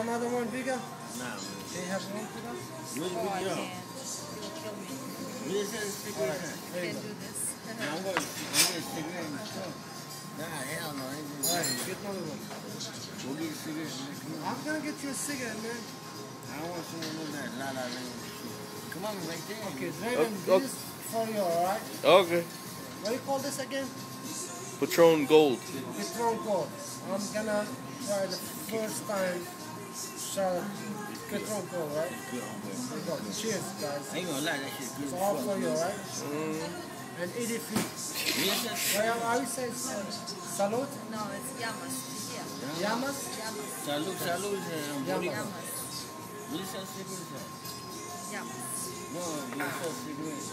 another one bigger? Nah, man. Can you have one for us? Where's Oh, the I can't. You'll kill me. Where's that cigarette? at? There Can't do this. Nah, I'm going to get a cigarette in the store. Nah, hell no. I ain't doing Alright, get another one. Go get a cigarette. man. Come on. I'm gonna get you a cigarette, man. I don't want someone to know that la la la. Come on, right there. Okay, man. Raymond, Oh, this for you, alright? Okay. What do you call this again? Patron Gold. Patron Gold. I'm gonna try the first time shot Patron Gold, right? Good on boy. There you go. Cheers, guys. I ain't gonna lie, that shit good. It's all for you, alright? Mm. And eat it free. Yes, sir. Well, I would say salud, No, it's llamas. Yeah. llamas, Llamas. Salud, salud. um, Llamas. Boricua. Llamas. What is that cigarette? at? Llamas. No, what is that cigarette?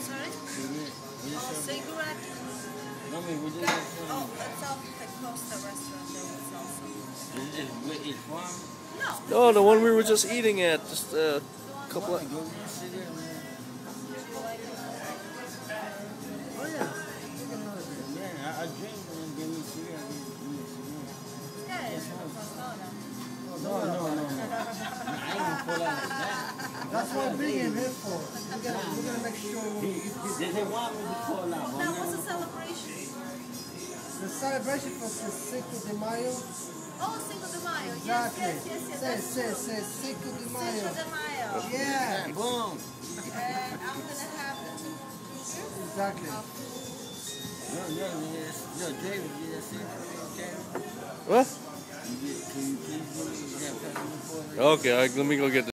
Sorry? Cigarette. Oh, that? cigarette. No, I mean, what is That, that? oh, it's off No. No, the one we were just eating at. Just a couple of. Oh. No, no, no. That's what we in here for. We're gonna, we're gonna make sure we, They they want me to pull out. Celebration? the celebration for the Cinco de Mayo. Oh, Cinco de Mayo. Exactly. Yes, yes, yes, yes. Say, say, say, Cinco de Cinco Mayo. de Mayo. Yeah, Boom. And I'm gonna have the two pictures exactly. of No, no, yes. No, David, you just said okay. What? Can you please give me that packet before? Okay, I, let me go get